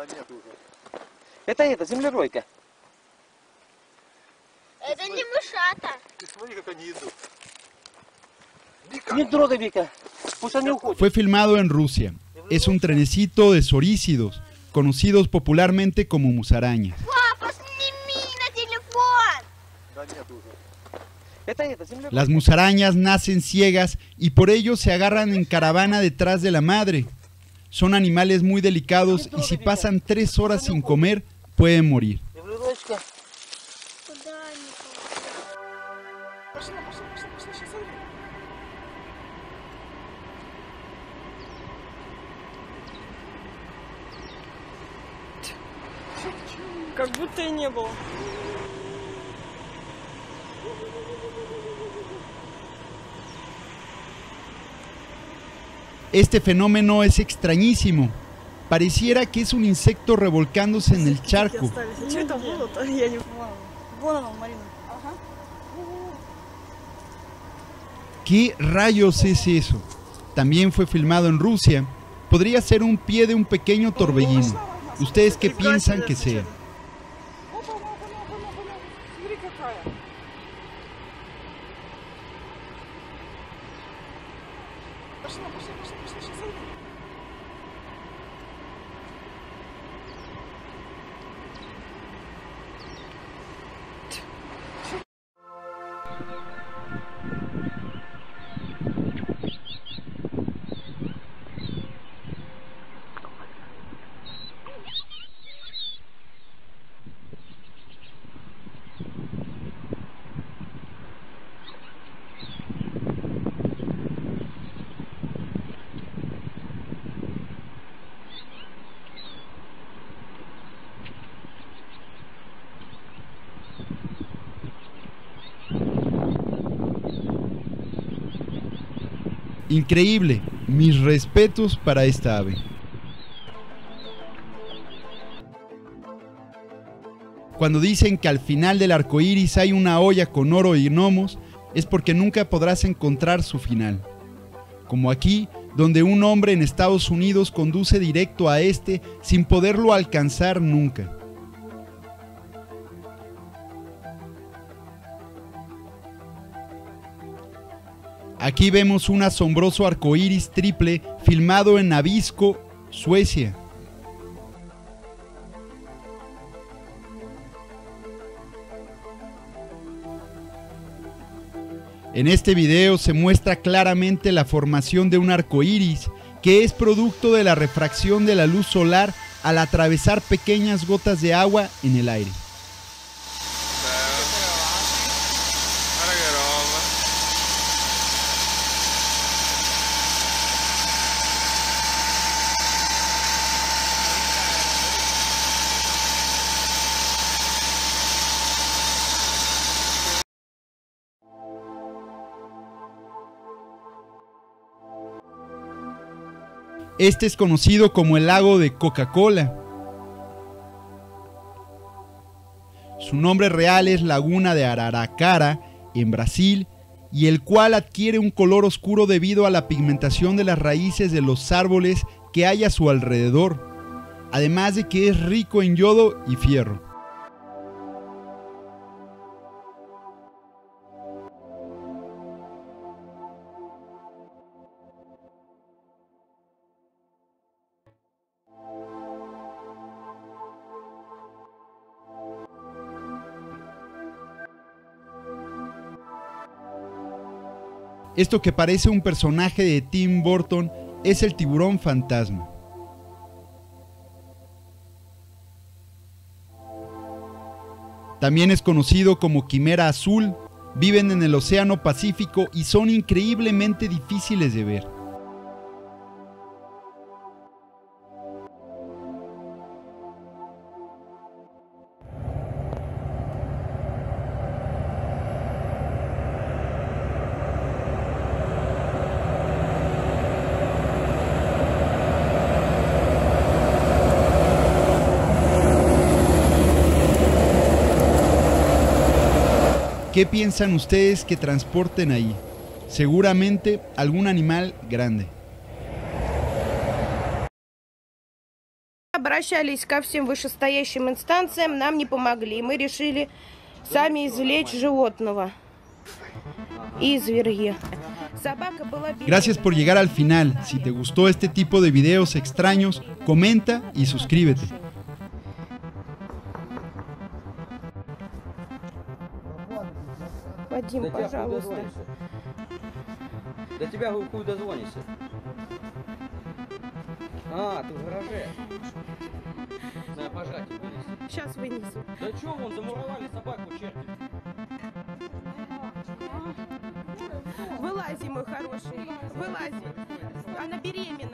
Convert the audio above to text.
Да нет уже. Это это, землеройка. Это не мышата. Ты смотри, как они идут. Вика! Не трогай, Вика. Пусть они уходят. Fue filmado en Rusia. Es un trenecito de sorícidos, conocidos popularmente como musarañas. Папа, сними на телефон. Да нет уже. Это это, землеройка. Las musarañas nacen ciegas y por ello se agarran en caravana detrás de la madre. Son animales muy delicados y si pasan tres horas sin comer, pueden morir. Землеройка. Куда они? Пошла, пошла, пошла, пошла. Сейчас смотри. Как будто и не было. Este fenómeno es extrañísimo. Pareciera que es un insecto revolcándose en el charco. ¿Qué rayos es eso? También fue filmado en Rusia. Podría ser un pie de un pequeño torbellino. ¿Ustedes qué piensan que sea? Increíble. Mis respetos para esta ave. Cuando dicen que al final del arco iris hay una olla con oro y gnomos, es porque nunca podrás encontrar su final. Como aquí, donde un hombre en Estados Unidos conduce directo a este sin poderlo alcanzar nunca. Aquí vemos un asombroso arco iris triple filmado en Abisko, Suecia. En este video se muestra claramente la formación de un arco iris, que es producto de la refracción de la luz solar al atravesar pequeñas gotas de agua en el aire. Este es conocido como el lago de Coca-Cola. Su nombre real es Laguna de Araraquara, en Brasil, y el cual adquiere un color oscuro debido a la pigmentación de las raíces de los árboles que hay a su alrededor, además de que es rico en yodo y fierro. Esto que parece un personaje de Tim Burton es el tiburón fantasma. También es conocido como quimera azul, viven en el Océano Pacífico y son increíblemente difíciles de ver. ¿Qué piensan ustedes que transporten ahí? Seguramente algún animal grande. Обращались ко всем вышестоящим инстанциям, нам не помогли. Мы решили сами извлечь животного из верги. Собака была беременна. Gracias por llegar al final. Si te gustó este tipo de videos extraños, comenta y suscríbete. Вадим, До тебя пожалуйста. дозвонишься. До тебя хуй дозвонишься. А, ты в гараже. На, пожать вынеси. Сейчас вынесу. Да чё, вон замуровали собаку черти. Вылази, мой хороший. Вылази. Она беременная.